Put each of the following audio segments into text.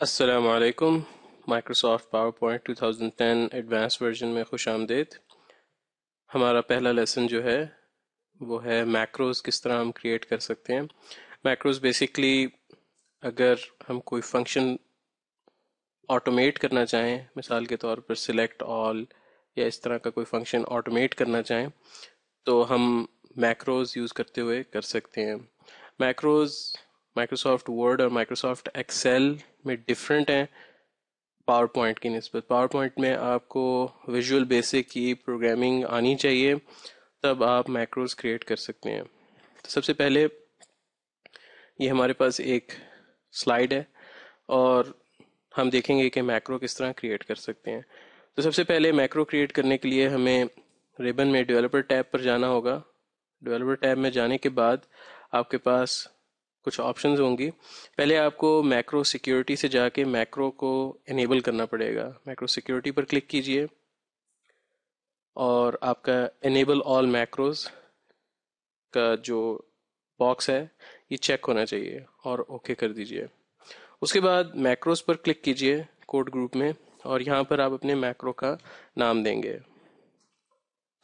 असलकुम Microsoft PowerPoint 2010 advance version में खुश आमदेद हमारा पहला लेसन जो है, वो है मैक्रोज किस तरह हम क्रिएट कर सकते हैं। मैक्रोज बेसिकली अगर हम कोई फ़ंक्शन ऑटोमेट करना चाहें, मिसाल के तौर पर सिलेक्ट ऑल या इस तरह का कोई फ़ंक्शन ऑटोमेट करना चाहें तो हम मैक्रोज यूज़ करते हुए कर सकते हैं। मैक्रोज माइक्रोसॉफ्ट वर्ड और माइक्रोसॉफ्ट एक्सेल में डिफरेंट हैं पावर पॉइंट की नस्बत पावर पॉइंट में आपको विजुअल बेसिक की प्रोग्रामिंग आनी चाहिए, तब आप मैक्रोज क्रिएट कर सकते हैं। तो सबसे पहले ये हमारे पास एक स्लाइड है और हम देखेंगे कि मैक्रो किस तरह क्रिएट कर सकते हैं। तो सबसे पहले मैक्रो क्रिएट करने के लिए हमें रिबन में डेवलपर टैब पर जाना होगा। डेवलपर टैब में जाने के बाद आपके पास कुछ ऑप्शंस होंगी। पहले आपको मैक्रो सिक्योरिटी से जाके मैक्रो को इनेबल करना पड़ेगा। मैक्रो सिक्योरिटी पर क्लिक कीजिए। और आपका इनेबल ऑल मैक्रोज का जो बॉक्स है, ये चेक होना चाहिए और ओके कर दीजिए। उसके बाद मैक्रोज पर क्लिक कीजिए कोड ग्रुप में और यहाँ पर आप अपने मैक्रो का नाम देंगे।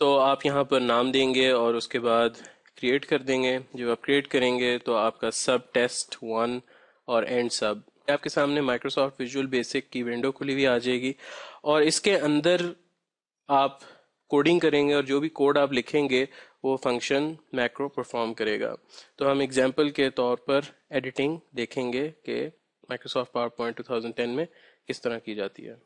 तो आप यहाँ पर नाम देंगे और उसके बाद क्रिएट कर देंगे। जब आप क्रिएट करेंगे तो आपका सब टेस्ट वन और एंड सब आपके सामने माइक्रोसॉफ्ट विजुअल बेसिक की विंडो खुली हुई आ जाएगी और इसके अंदर आप कोडिंग करेंगे और जो भी कोड आप लिखेंगे, वो फ़ंक्शन मैक्रो परफॉर्म करेगा। तो हम एग्जांपल के तौर पर एडिटिंग देखेंगे कि माइक्रोसॉफ्ट पावर पॉइंट 2010 में किस तरह की जाती है।